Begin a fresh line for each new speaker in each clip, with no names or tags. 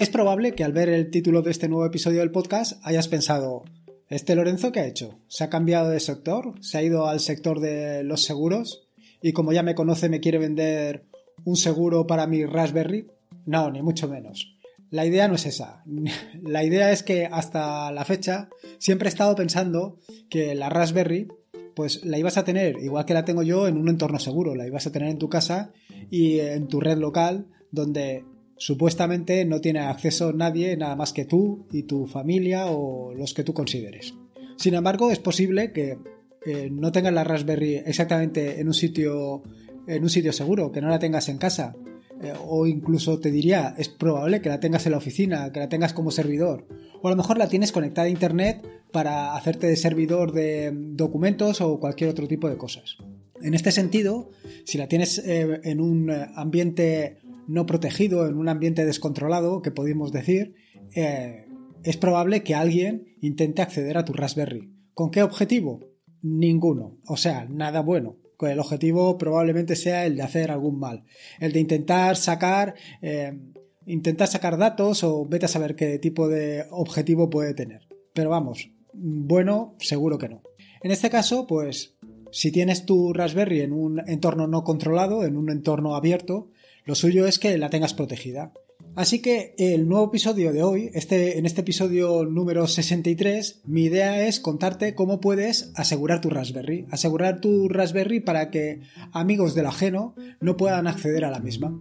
Es probable que al ver el título de este nuevo episodio del podcast hayas pensado, ¿este Lorenzo qué ha hecho? ¿Se ha cambiado de sector? ¿Se ha ido al sector de los seguros? Y como ya me conoce me quiere vender un seguro para mi Raspberry? No, ni mucho menos. La idea no es esa. La idea es que hasta la fecha siempre he estado pensando que la Raspberry pues la ibas a tener, igual que la tengo yo, en un entorno seguro. La ibas a tener en tu casa y en tu red local, donde supuestamente no tiene acceso nadie nada más que tú y tu familia o los que tú consideres. Sin embargo, es posible que eh, no tengas la Raspberry exactamente en un sitio en un sitio seguro, que no la tengas en casa. Eh, o incluso te diría, es probable que la tengas en la oficina, que la tengas como servidor. O a lo mejor la tienes conectada a internet para hacerte de servidor de documentos o cualquier otro tipo de cosas. En este sentido, si la tienes eh, en un ambiente no protegido, en un ambiente descontrolado, que podemos decir, eh, es probable que alguien intente acceder a tu Raspberry. ¿Con qué objetivo? Ninguno. O sea, nada bueno. El objetivo probablemente sea el de hacer algún mal. El de intentar sacar. Eh, intentar sacar datos o vete a saber qué tipo de objetivo puede tener. Pero vamos, bueno, seguro que no. En este caso, pues, si tienes tu Raspberry en un entorno no controlado, en un entorno abierto, lo suyo es que la tengas protegida. Así que el nuevo episodio de hoy, este, en este episodio número 63, mi idea es contarte cómo puedes asegurar tu Raspberry. Asegurar tu Raspberry para que amigos del ajeno no puedan acceder a la misma.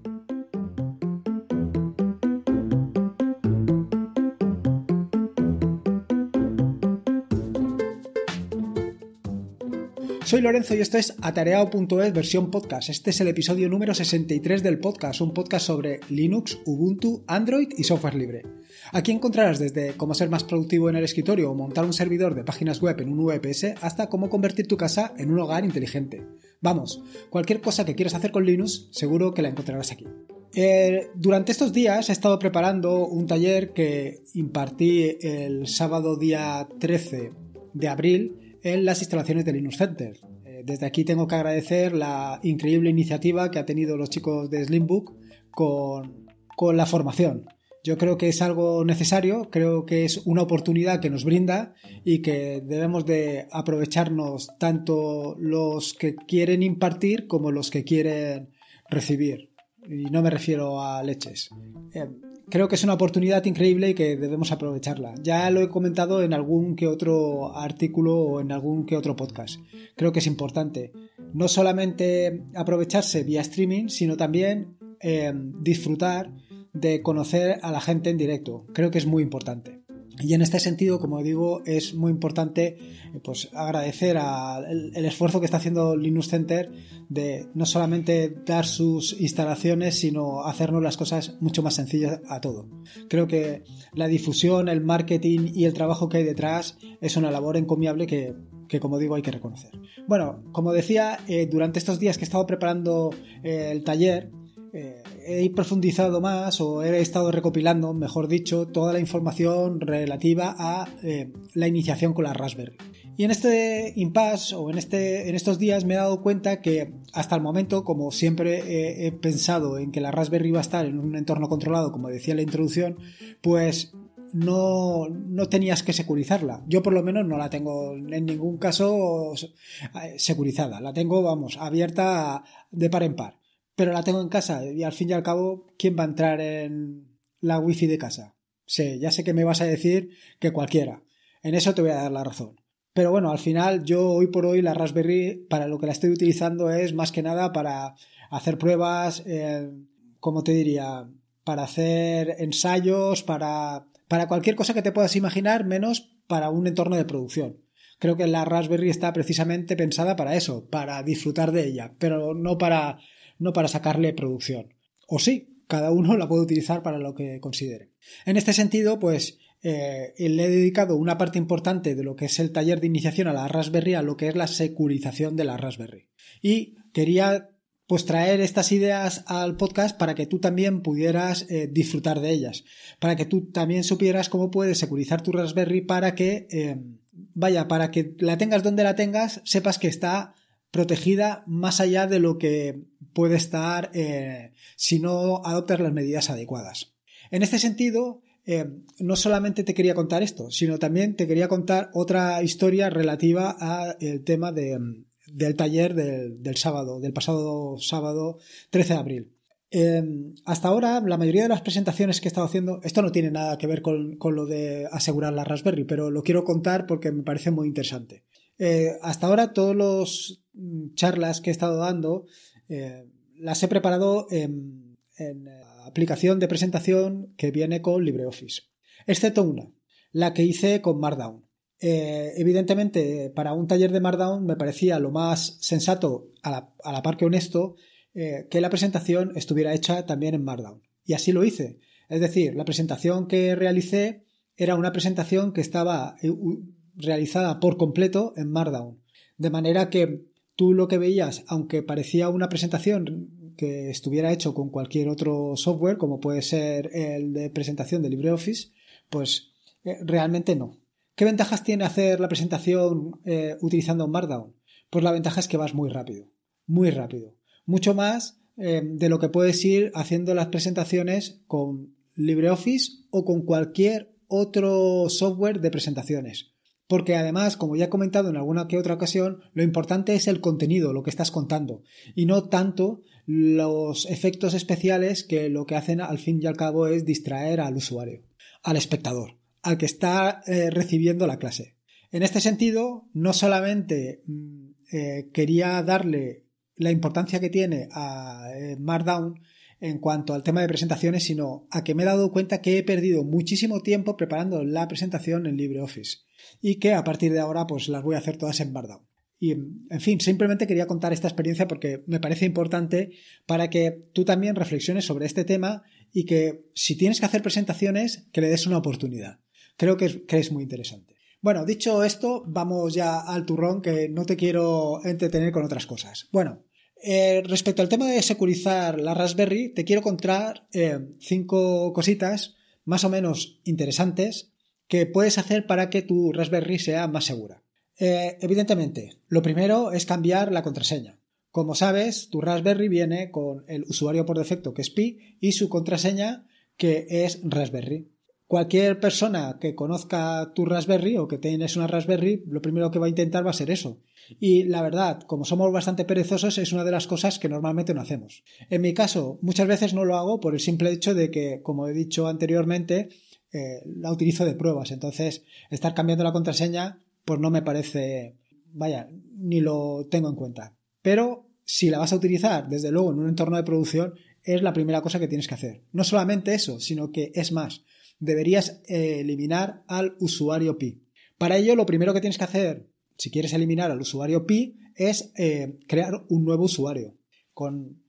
Soy Lorenzo y esto es atareado.es versión podcast. Este es el episodio número 63 del podcast, un podcast sobre Linux, Ubuntu, Android y software libre. Aquí encontrarás desde cómo ser más productivo en el escritorio o montar un servidor de páginas web en un VPS hasta cómo convertir tu casa en un hogar inteligente. Vamos, cualquier cosa que quieras hacer con Linux, seguro que la encontrarás aquí. Eh, durante estos días he estado preparando un taller que impartí el sábado día 13 de abril en las instalaciones de Linux Center. Desde aquí tengo que agradecer la increíble iniciativa que ha tenido los chicos de Slimbook con, con la formación. Yo creo que es algo necesario, creo que es una oportunidad que nos brinda y que debemos de aprovecharnos tanto los que quieren impartir como los que quieren recibir. Y no me refiero a leches. Eh, creo que es una oportunidad increíble y que debemos aprovecharla. Ya lo he comentado en algún que otro artículo o en algún que otro podcast. Creo que es importante no solamente aprovecharse vía streaming, sino también eh, disfrutar de conocer a la gente en directo. Creo que es muy importante. Y en este sentido, como digo, es muy importante eh, pues, agradecer el, esfuerzo que está haciendo Linux Center de no solamente dar sus instalaciones, sino hacernos las cosas mucho más sencillas a todo. Creo que la difusión, el marketing y el trabajo que hay detrás es una labor encomiable que, como digo, hay que reconocer. Bueno, como decía, eh, durante estos días que he estado preparando eh, el taller, eh, he profundizado más o he estado recopilando, mejor dicho, toda la información relativa a eh, la iniciación con la Raspberry. Y en este impasse o en, este, en estos días me he dado cuenta que hasta el momento, como siempre he, pensado en que la Raspberry iba a estar en un entorno controlado, como decía en la introducción, pues no, no, tenías que securizarla. Yo por lo menos no la tengo en ningún caso eh, securizada. La tengo, vamos, abierta de par en par pero la tengo en casa y al fin y al cabo, ¿quién va a entrar en la wifi de casa? Sí, ya sé que me vas a decir que cualquiera. En eso te voy a dar la razón. Pero bueno, al final yo hoy por hoy la Raspberry para lo que la estoy utilizando es más que nada para hacer pruebas, eh, como te diría, para hacer ensayos, para, para cualquier cosa que te puedas imaginar, menos para un entorno de producción. Creo que la Raspberry está precisamente pensada para eso, para disfrutar de ella, pero no para no para sacarle producción. O sí, cada uno la puede utilizar para lo que considere. En este sentido, pues eh, le he dedicado una parte importante de lo que es el taller de iniciación a la Raspberry a lo que es la securización de la Raspberry. Y quería pues traer estas ideas al podcast para que tú también pudieras eh, disfrutar de ellas, para que tú también supieras cómo puedes securizar tu Raspberry para que, eh, vaya, para que la tengas donde la tengas, sepas que está protegida más allá de lo que puede estar eh, si no adoptas las medidas adecuadas. En este sentido, eh, no solamente te quería contar esto, sino también te quería contar otra historia relativa al tema del taller del, sábado, del pasado sábado 13 de abril. Eh, hasta ahora, la mayoría de las presentaciones que he estado haciendo, esto no tiene nada que ver con, lo de asegurar la Raspberry, pero lo quiero contar porque me parece muy interesante. Hasta ahora, todas las mm, charlas que he estado dando las he preparado en, en aplicación de presentación que viene con LibreOffice, excepto una, la que hice con Markdown. Eh, evidentemente, para un taller de Markdown me parecía lo más sensato, a la, par que honesto, eh, que la presentación estuviera hecha también en Markdown. Y así lo hice. Es decir, la presentación que realicé era una presentación que estaba eh, realizada por completo en Markdown. De manera que tú lo que veías, aunque parecía una presentación que estuviera hecho con cualquier otro software, como puede ser el de presentación de LibreOffice, pues eh, realmente no. ¿Qué ventajas tiene hacer la presentación eh, utilizando Markdown? Pues la ventaja es que vas muy rápido, muy rápido. Mucho más eh, de lo que puedes ir haciendo las presentaciones con LibreOffice o con cualquier otro software de presentaciones. Porque además, como ya he comentado en alguna que otra ocasión, lo importante es el contenido, lo que estás contando, y no tanto los efectos especiales que lo que hacen al fin y al cabo es distraer al usuario, al espectador, al que está eh, recibiendo la clase. En este sentido, no solamente mm, eh, quería darle la importancia que tiene a eh, Markdown en cuanto al tema de presentaciones, sino a que me he dado cuenta que he perdido muchísimo tiempo preparando la presentación en LibreOffice y que a partir de ahora pues las voy a hacer todas en Markdown. Y, en fin, simplemente quería contar esta experiencia porque me parece importante para que tú también reflexiones sobre este tema y que si tienes que hacer presentaciones, que le des una oportunidad. Creo que es, muy interesante. Bueno, dicho esto, vamos ya al turrón que no te quiero entretener con otras cosas. Bueno, eh, respecto al tema de securizar la Raspberry, te quiero contar eh, cinco cositas más o menos interesantes que puedes hacer para que tu Raspberry sea más segura. Eh, evidentemente, lo primero es cambiar la contraseña. Como sabes, tu Raspberry viene con el usuario por defecto que es Pi y su contraseña que es Raspberry. Cualquier persona que conozca tu Raspberry o que tienes una Raspberry, lo primero que va a intentar va a ser eso. Y la verdad, como somos bastante perezosos, es una de las cosas que normalmente no hacemos. En mi caso, muchas veces no lo hago por el simple hecho de que, como he dicho anteriormente, eh, la utilizo de pruebas. Entonces, estar cambiando la contraseña pues no me parece, vaya, ni lo tengo en cuenta. Pero si la vas a utilizar, desde luego, en un entorno de producción, es la primera cosa que tienes que hacer. No solamente eso, sino que es más, deberías eh, eliminar al usuario pi. Para ello, lo primero que tienes que hacer, si quieres eliminar al usuario pi, es eh, crear un nuevo usuario con,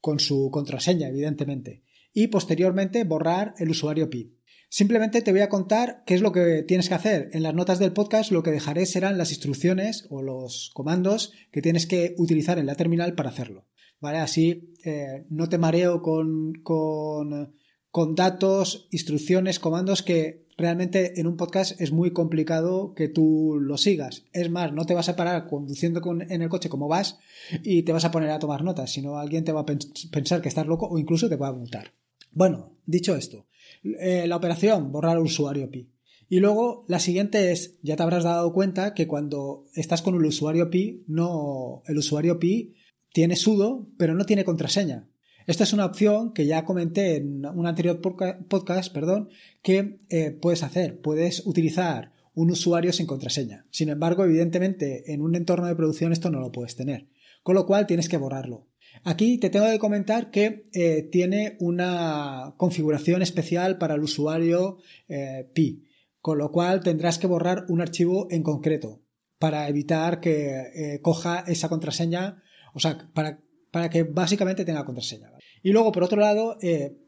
con su contraseña, evidentemente. Y posteriormente borrar el usuario pi. Simplemente te voy a contar qué es lo que tienes que hacer. En las notas del podcast lo que dejaré serán las instrucciones o los comandos que tienes que utilizar en la terminal para hacerlo. ¿Vale? Así eh, no te mareo con, con, datos, instrucciones, comandos que realmente en un podcast es muy complicado que tú lo sigas. Es más, no te vas a parar conduciendo en el coche como vas y te vas a poner a tomar notas, sino alguien te va a pensar que estás loco o incluso te va a multar. Bueno, dicho esto, eh, la operación, borrar usuario pi. Y luego la siguiente es, ya te habrás dado cuenta que cuando estás con el usuario pi, no, el usuario pi tiene sudo, pero no tiene contraseña. Esta es una opción que ya comenté en un anterior podcast, perdón, que eh, puedes hacer. Puedes utilizar un usuario sin contraseña. Sin embargo, evidentemente, en un entorno de producción esto no lo puedes tener. Con lo cual tienes que borrarlo. Aquí te tengo que comentar que eh, tiene una configuración especial para el usuario eh, Pi, con lo cual tendrás que borrar un archivo en concreto para evitar que eh, coja esa contraseña, o sea, para, para que básicamente tenga contraseña. Y luego, por otro lado,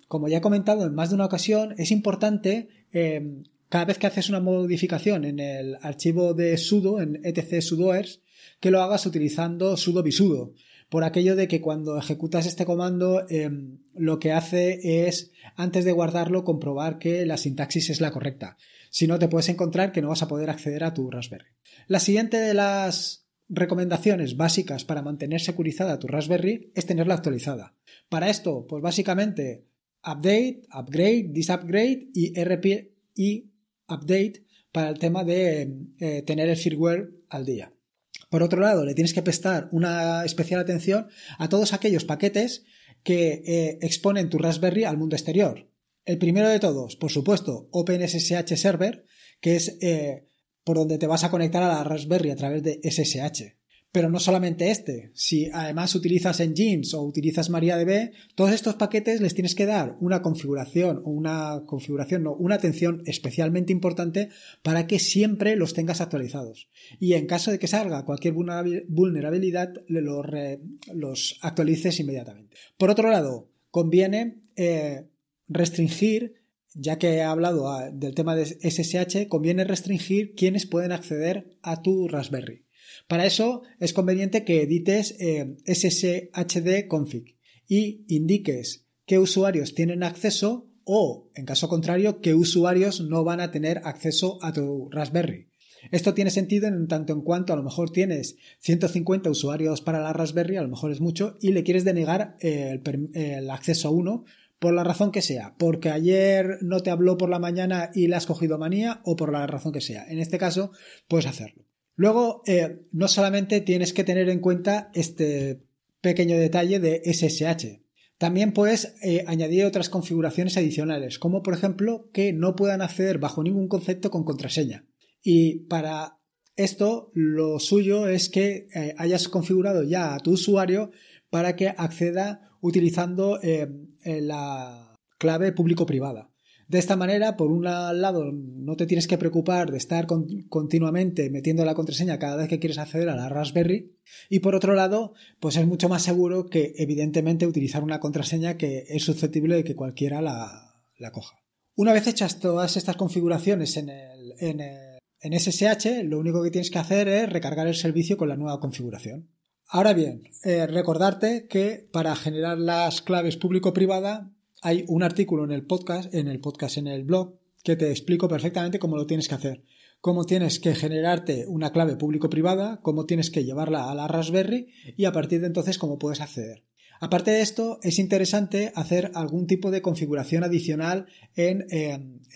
como ya he comentado en más de una ocasión, es importante cada vez que haces una modificación en el archivo de sudo, en etc sudoers, que lo hagas utilizando sudo bisudo por aquello de que cuando ejecutas este comando em, lo que hace es, antes de guardarlo, comprobar que la sintaxis es la correcta. Si no, te puedes encontrar que no vas a poder acceder a tu Raspberry. La siguiente de las recomendaciones básicas para mantener securizada tu Raspberry es tenerla actualizada. Para esto, pues básicamente update, upgrade, disupgrade y RPI update para el tema de eh, tener el firmware al día. Por otro lado, le tienes que prestar una especial atención a todos aquellos paquetes que eh, exponen tu Raspberry al mundo exterior. El primero de todos, por supuesto, OpenSSH Server, que es eh, por donde te vas a conectar a la Raspberry a través de SSH. Pero no solamente este, si además utilizas Engines o utilizas MariaDB, todos estos paquetes les tienes que dar una configuración o una configuración, no, una atención especialmente importante para que siempre los tengas actualizados. Y en caso de que salga cualquier vulnerabilidad, los actualices inmediatamente. Por otro lado, conviene eh, restringir ya que he hablado ah, del tema de SSH, conviene restringir quienes pueden acceder a tu Raspberry. Para eso es conveniente que edites eh, sshd config y indiques qué usuarios tienen acceso o, en caso contrario, qué usuarios no van a tener acceso a tu Raspberry. Esto tiene sentido en tanto en cuanto a lo mejor tienes 150 usuarios para la Raspberry, a lo mejor es mucho, y le quieres denegar eh, el, acceso a uno por la razón que sea, porque ayer no te habló por la mañana y le has cogido manía o por la razón que sea. En este caso, puedes hacerlo. Luego, eh, no solamente tienes que tener en cuenta este pequeño detalle de SSH. También puedes eh, añadir otras configuraciones adicionales, como por ejemplo que no puedan acceder bajo ningún concepto con contraseña. Y para esto, lo suyo es que eh, hayas configurado ya a tu usuario para que acceda utilizando la clave público-privada. De esta manera, por un lado, no te tienes que preocupar de estar continuamente metiendo la contraseña cada vez que quieres acceder a la Raspberry. Y por otro lado, pues es mucho más seguro que, evidentemente, utilizar una contraseña que es susceptible de que cualquiera la, coja. Una vez hechas todas estas configuraciones en, el, en, SSH, lo único que tienes que hacer es recargar el servicio con la nueva configuración. Ahora bien, eh, recordarte que para generar las claves público-privada hay un artículo en el podcast, en el podcast, en el blog, que te explico perfectamente cómo lo tienes que hacer. Cómo tienes que generarte una clave público-privada, cómo tienes que llevarla a la Raspberry y a partir de entonces cómo puedes acceder. Aparte de esto, es interesante hacer algún tipo de configuración adicional en eh,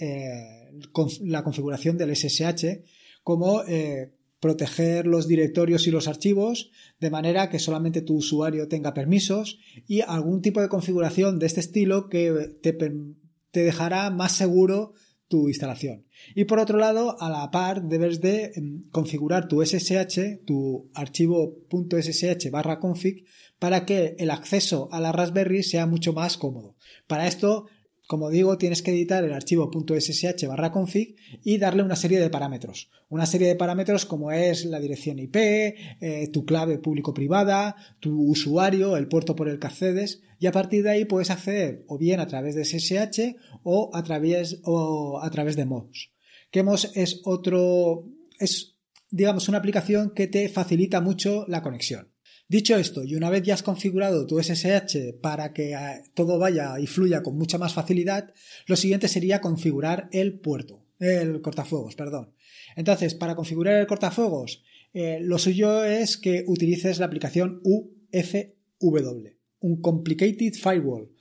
la configuración del SSH, como eh, proteger los directorios y los archivos de manera que solamente tu usuario tenga permisos y algún tipo de configuración de este estilo que te, te dejará más seguro tu instalación. Y por otro lado, a la par debes de em, configurar tu SSH, tu archivo .ssh barra config, para que el acceso a la Raspberry sea mucho más cómodo. Para esto como digo, tienes que editar el archivo .ssh barra config y darle una serie de parámetros. Una serie de parámetros como es la dirección IP, eh, tu clave público-privada, tu usuario, el puerto por el que accedes y a partir de ahí puedes acceder o bien a través de SSH o a través, o a través de MOS. Que MOS es otro, es digamos una aplicación que te facilita mucho la conexión. Dicho esto, y una vez ya has configurado tu SSH para que eh, todo vaya y fluya con mucha más facilidad, lo siguiente sería configurar el puerto, el cortafuegos, perdón. Entonces, para configurar el cortafuegos, eh, lo suyo es que utilices la aplicación UFW, un Complicated Firewall.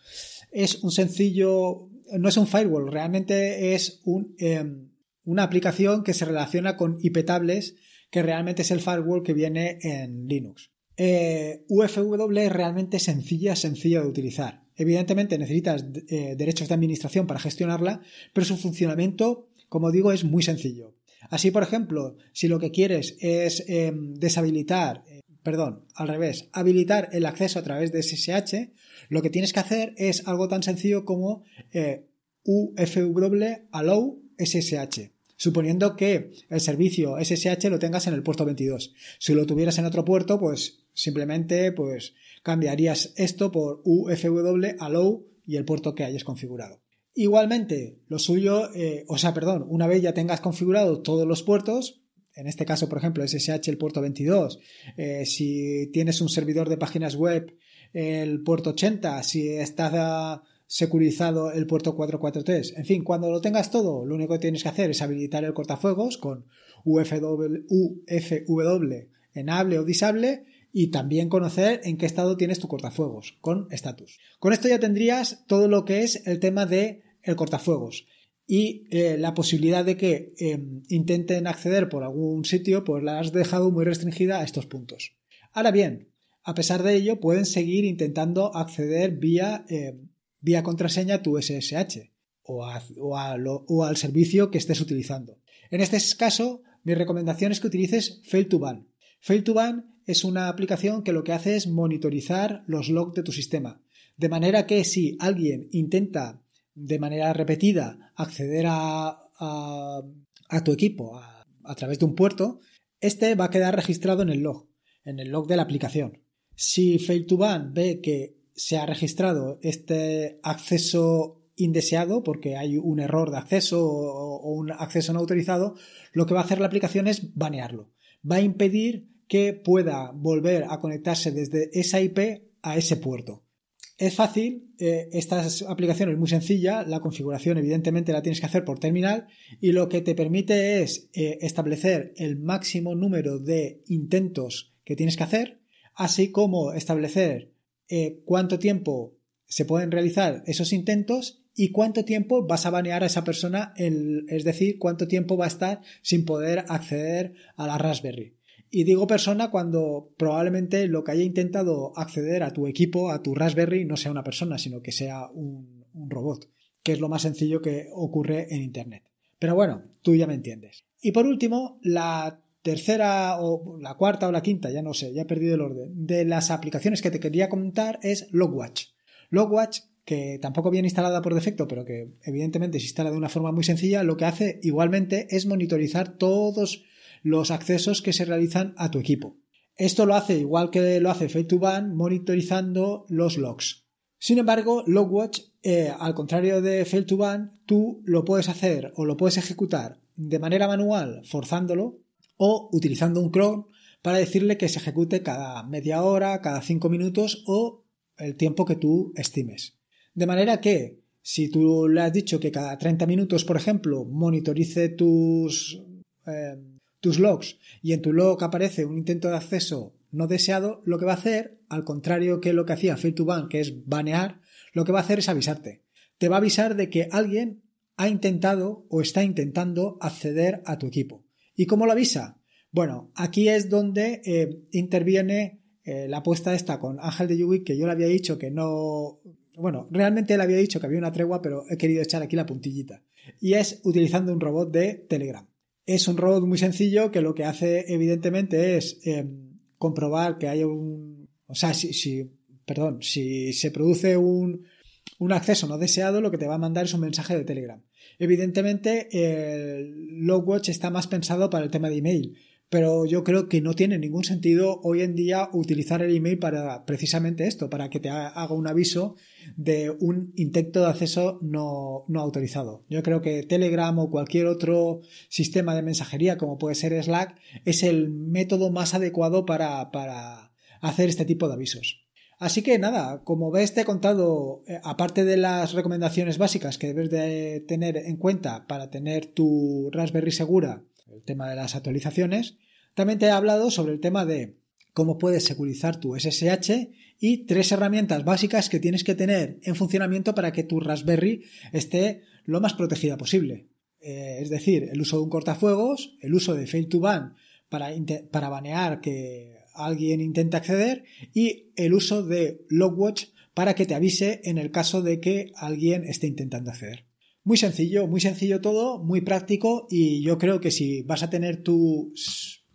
Es un sencillo, no es un firewall, realmente es em, una aplicación que se relaciona con IP tables, que realmente es el firewall que viene en Linux. Eh, UFW es realmente sencilla, sencilla de utilizar. Evidentemente necesitas eh, derechos de administración para gestionarla, pero su funcionamiento, como digo, es muy sencillo. Así, por ejemplo, si lo que quieres es em, deshabilitar, eh, perdón, al revés, habilitar el acceso a través de SSH, lo que tienes que hacer es algo tan sencillo como UFW allow SSH suponiendo que el servicio SSH lo tengas en el puerto 22. Si lo tuvieras en otro puerto, pues simplemente pues cambiarías esto por UFW allow y el puerto que hayas configurado. Igualmente, lo suyo, eh, o sea, perdón, una vez ya tengas configurado todos los puertos, en este caso, por ejemplo, SSH el puerto 22, eh, si tienes un servidor de páginas web, el puerto 80, si está securizado el puerto 443. En fin, cuando lo tengas todo, lo único que tienes que hacer es habilitar el cortafuegos con UFW, UFW enable o disable y también conocer en qué estado tienes tu cortafuegos con status. Con esto ya tendrías todo lo que es el tema de el cortafuegos y eh, la posibilidad de que em, intenten acceder por algún sitio, pues la has dejado muy restringida a estos puntos. Ahora bien, a pesar de ello, pueden seguir intentando acceder vía, em, vía contraseña a tu SSH o, al servicio que estés utilizando. En este caso, mi recomendación es que utilices Fail to Ban. Fail to Ban es una aplicación que lo que hace es monitorizar los logs de tu sistema. De manera que si alguien intenta de manera repetida acceder a, tu equipo a, través de un puerto, este va a quedar registrado en el log, en el log de la aplicación. Si Fail2Ban ve que se ha registrado este acceso indeseado porque hay un error de acceso o un acceso no autorizado, lo que va a hacer la aplicación es banearlo. Va a impedir que pueda volver a conectarse desde esa IP a ese puerto. Es fácil, eh, esta aplicación es muy sencilla, la configuración evidentemente la tienes que hacer por terminal y lo que te permite es eh, establecer el máximo número de intentos que tienes que hacer, así como establecer eh, cuánto tiempo se pueden realizar esos intentos y cuánto tiempo vas a banear a esa persona, es decir, cuánto tiempo va a estar sin poder acceder a la Raspberry. Y digo persona cuando probablemente lo que haya intentado acceder a tu equipo, a tu Raspberry, no sea una persona, sino que sea un, robot, que es lo más sencillo que ocurre en Internet. Pero bueno, tú ya me entiendes. Y por último, la tercera o la cuarta o la quinta, ya no sé, ya he perdido el orden, de las aplicaciones que te quería comentar es Logwatch. Logwatch, que tampoco viene instalada por defecto, pero que evidentemente se instala de una forma muy sencilla, lo que hace igualmente es monitorizar todos los accesos que se realizan a tu equipo. Esto lo hace igual que lo hace Fail2Ban monitorizando los logs. Sin embargo, Logwatch, eh, al contrario de Fail2Ban, tú lo puedes hacer o lo puedes ejecutar de manera manual forzándolo o utilizando un cron para decirle que se ejecute cada media hora, cada cinco minutos o el tiempo que tú estimes. De manera que si tú le has dicho que cada 30 minutos, por ejemplo, monitorice tus eh, tus logs y en tu log aparece un intento de acceso no deseado, lo que va a hacer, al contrario que lo que hacía fail to ban, que es banear, lo que va a hacer es avisarte. Te va a avisar de que alguien ha intentado o está intentando acceder a tu equipo. ¿Y cómo lo avisa? Bueno, aquí es donde eh, interviene eh, la apuesta esta con Ángel de Yubi, que yo le había dicho que no. Bueno, realmente le había dicho que había una tregua, pero he querido echar aquí la puntillita. Y es utilizando un robot de Telegram. Es un robot muy sencillo que lo que hace evidentemente es eh, comprobar que hay un... O sea, si, perdón, si se produce un, un acceso no deseado, lo que te va a mandar es un mensaje de Telegram. Evidentemente, el Logwatch está más pensado para el tema de email, pero yo creo que no tiene ningún sentido hoy en día utilizar el email para precisamente esto, para que te haga un aviso de un intento de acceso no, autorizado. Yo creo que Telegram o cualquier otro sistema de mensajería, como puede ser Slack, es el método más adecuado para, para hacer este tipo de avisos. Así que nada, como ves te he contado, eh, aparte de las recomendaciones básicas que debes de tener en cuenta para tener tu Raspberry segura el tema de las actualizaciones, también te he hablado sobre el tema de cómo puedes securizar tu SSH y tres herramientas básicas que tienes que tener en funcionamiento para que tu Raspberry esté lo más protegida posible. Eh, es decir, el uso de un cortafuegos, el uso de Fail2Ban para, para banear que alguien intente acceder y el uso de Logwatch para que te avise en el caso de que alguien esté intentando acceder. Muy sencillo, muy sencillo todo, muy práctico y yo creo que si vas a tener tu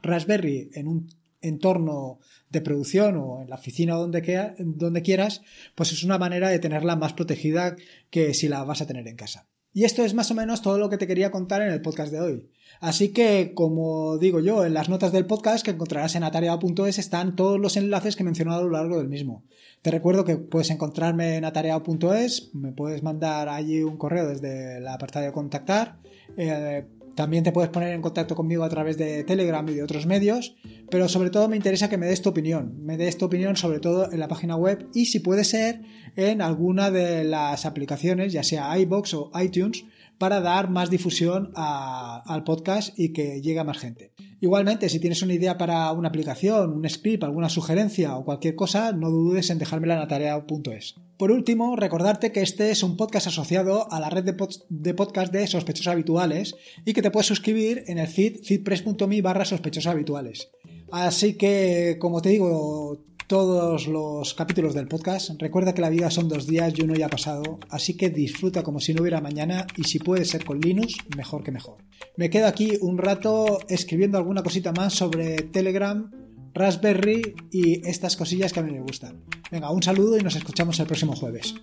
Raspberry en un entorno de producción o en la oficina donde, donde quieras, pues es una manera de tenerla más protegida que si la vas a tener en casa. Y esto es más o menos todo lo que te quería contar en el podcast de hoy. Así que, como digo yo, en las notas del podcast que encontrarás en atareado.es están todos los enlaces que he mencionado a lo largo del mismo. Te recuerdo que puedes encontrarme en atareado.es, me puedes mandar allí un correo desde la apartado de contactar. Eh, también te puedes poner en contacto conmigo a través de Telegram y de otros medios, pero sobre todo me interesa que me des tu opinión. Me des tu opinión sobre todo en la página web y si puede ser en alguna de las aplicaciones, ya sea iBox o iTunes, para dar más difusión al podcast y que llegue a más gente. Igualmente, si tienes una idea para una aplicación, un script, alguna sugerencia o cualquier cosa, no dudes en dejármela en atareado.es. Por último, recordarte que este es un podcast asociado a la red de, de podcast de sospechosos habituales y que te puedes suscribir en el feed feedpress.me barra. Así que, como te digo, todos los capítulos del podcast. Recuerda que la vida son dos días y uno ya ha pasado, así que disfruta como si no hubiera mañana y si puede ser con Linux, mejor que mejor. Me quedo aquí un rato escribiendo alguna cosita más sobre Telegram, Raspberry y estas cosillas que a mí me gustan. Venga, un saludo y nos escuchamos el próximo jueves.